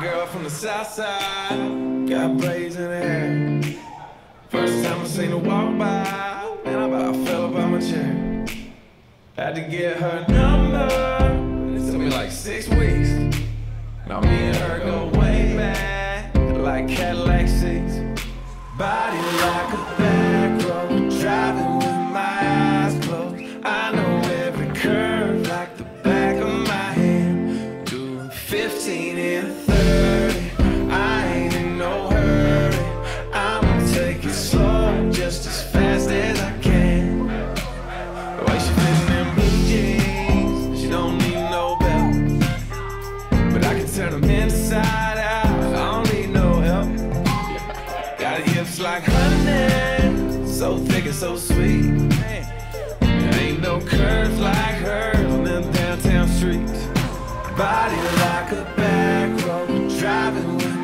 girl from the south side. Got braids in her hair. First time I seen her walk by, and I about fell up out my chair. Had to get her number. It took me like six weeks. Now me and her go way back, like Cadillac seats. Body. But I can turn them inside out. I don't need no help. Got hips like honey, so thick and so sweet. There ain't no curves like hers on them downtown streets. Body like a back road, driving with